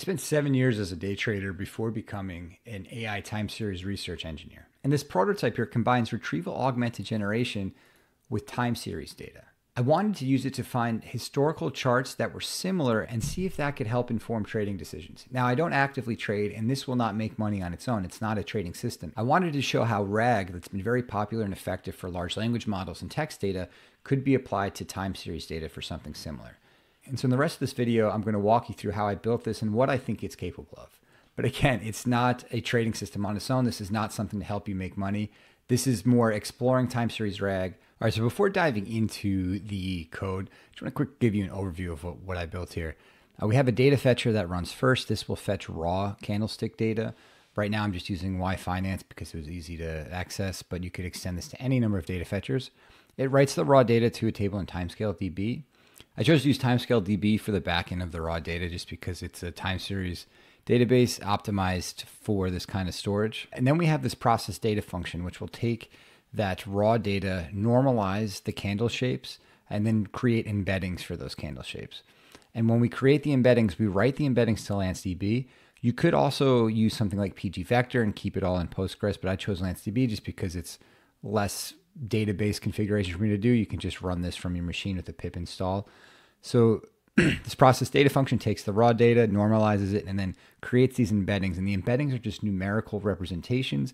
spent seven years as a day trader before becoming an AI time series research engineer. And this prototype here combines retrieval augmented generation with time series data. I wanted to use it to find historical charts that were similar and see if that could help inform trading decisions. Now, I don't actively trade, and this will not make money on its own. It's not a trading system. I wanted to show how RAG, that's been very popular and effective for large language models and text data, could be applied to time series data for something similar. And so in the rest of this video, I'm going to walk you through how I built this and what I think it's capable of. But again, it's not a trading system on its own. This is not something to help you make money. This is more exploring time series RAG, all right, so before diving into the code, I just want to quick give you an overview of what, what I built here. Uh, we have a data fetcher that runs first. This will fetch raw candlestick data. Right now, I'm just using Y Finance because it was easy to access, but you could extend this to any number of data fetchers. It writes the raw data to a table in Timescale DB. I chose to use Timescale DB for the backend of the raw data just because it's a time series database optimized for this kind of storage. And then we have this process data function, which will take that raw data normalize the candle shapes and then create embeddings for those candle shapes. And when we create the embeddings, we write the embeddings to LanceDB. You could also use something like pgvector and keep it all in Postgres, but I chose LanceDB just because it's less database configuration for me to do. You can just run this from your machine with a pip install. So this process data function takes the raw data, normalizes it, and then creates these embeddings. And the embeddings are just numerical representations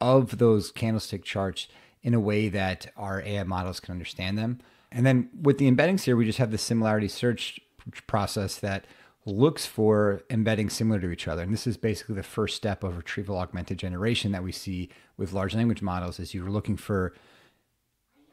of those candlestick charts in a way that our AI models can understand them. And then with the embeddings here, we just have the similarity search process that looks for embeddings similar to each other. And this is basically the first step of retrieval augmented generation that we see with large language models is you're looking for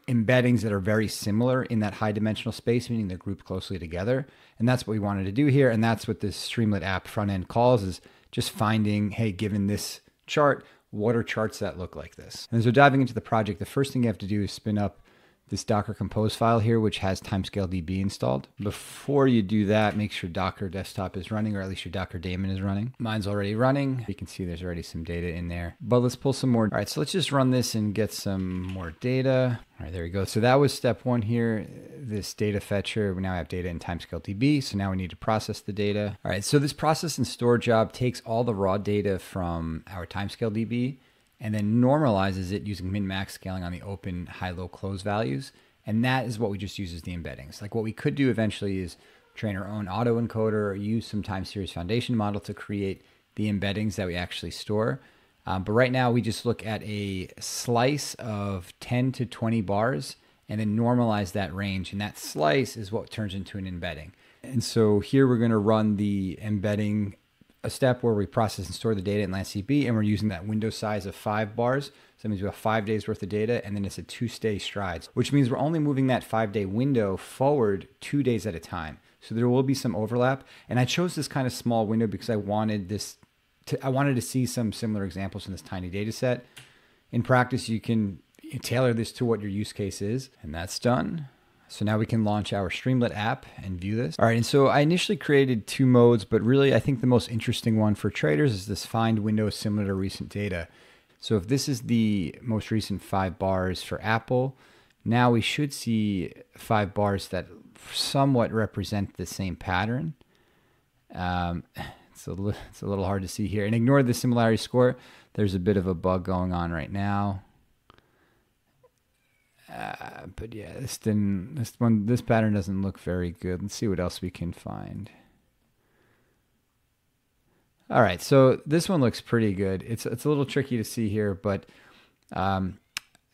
embeddings that are very similar in that high dimensional space, meaning they're grouped closely together. And that's what we wanted to do here. And that's what this Streamlit app front end calls is just finding, hey, given this chart, what are charts that look like this? And so diving into the project, the first thing you have to do is spin up this Docker Compose file here, which has Timescale DB installed. Before you do that, make sure Docker desktop is running, or at least your Docker daemon is running. Mine's already running. You can see there's already some data in there, but let's pull some more. All right, so let's just run this and get some more data. All right, there we go. So that was step one here, this data fetcher. We now have data in Timescale DB, so now we need to process the data. All right, so this process and store job takes all the raw data from our Timescale DB and then normalizes it using min-max scaling on the open, high, low, close values. And that is what we just use as the embeddings. Like what we could do eventually is train our own autoencoder or use some time series foundation model to create the embeddings that we actually store. Um, but right now we just look at a slice of 10 to 20 bars and then normalize that range. And that slice is what turns into an embedding. And so here we're going to run the embedding a step where we process and store the data in LanceDB, and we're using that window size of five bars. So that means we have five days worth of data, and then it's a two-day strides, which means we're only moving that five-day window forward two days at a time. So there will be some overlap, and I chose this kind of small window because I wanted this. To, I wanted to see some similar examples in this tiny data set. In practice, you can tailor this to what your use case is, and that's done. So now we can launch our Streamlit app and view this. All right, and so I initially created two modes, but really I think the most interesting one for traders is this find window similar to recent data. So if this is the most recent five bars for Apple, now we should see five bars that somewhat represent the same pattern. Um, it's, a it's a little hard to see here. And ignore the similarity score. There's a bit of a bug going on right now. Uh, but yeah, this didn't. This one, this pattern doesn't look very good. Let's see what else we can find. All right, so this one looks pretty good. It's it's a little tricky to see here, but um,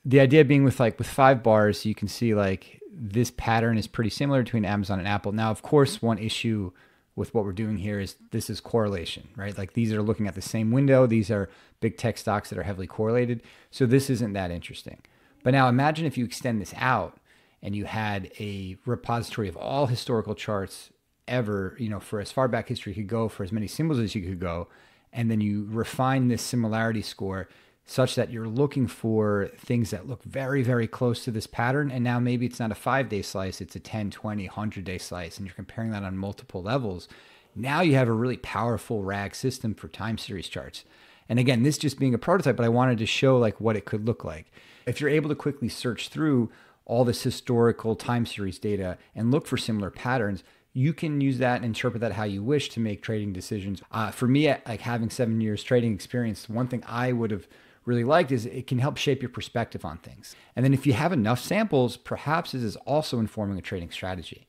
the idea being with like with five bars, you can see like this pattern is pretty similar between Amazon and Apple. Now, of course, one issue with what we're doing here is this is correlation, right? Like these are looking at the same window. These are big tech stocks that are heavily correlated. So this isn't that interesting. But now imagine if you extend this out and you had a repository of all historical charts ever, you know, for as far back history could go, for as many symbols as you could go, and then you refine this similarity score such that you're looking for things that look very, very close to this pattern. And now maybe it's not a five day slice, it's a 10, 20, 100 day slice, and you're comparing that on multiple levels. Now you have a really powerful RAG system for time series charts. And again, this just being a prototype, but I wanted to show like what it could look like. If you're able to quickly search through all this historical time series data and look for similar patterns, you can use that and interpret that how you wish to make trading decisions. Uh, for me, like having seven years trading experience, one thing I would have really liked is it can help shape your perspective on things. And then if you have enough samples, perhaps this is also informing a trading strategy.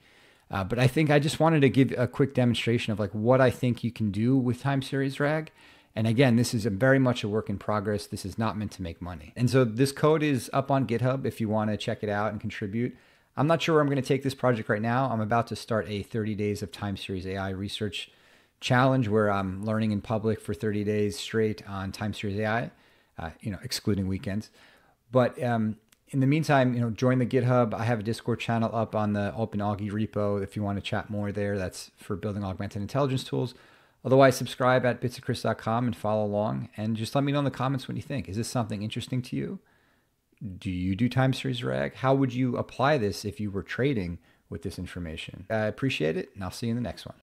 Uh, but I think I just wanted to give a quick demonstration of like what I think you can do with time series rag. And again, this is very much a work in progress. This is not meant to make money. And so this code is up on GitHub if you want to check it out and contribute. I'm not sure where I'm going to take this project right now. I'm about to start a 30 days of time series AI research challenge where I'm learning in public for 30 days straight on time series AI, uh, you know, excluding weekends. But um, in the meantime, you know, join the GitHub. I have a Discord channel up on the OpenAugi repo if you want to chat more there. That's for building augmented intelligence tools. Otherwise, subscribe at bitsofchris.com and follow along. And just let me know in the comments what you think. Is this something interesting to you? Do you do time series rag? How would you apply this if you were trading with this information? I appreciate it, and I'll see you in the next one.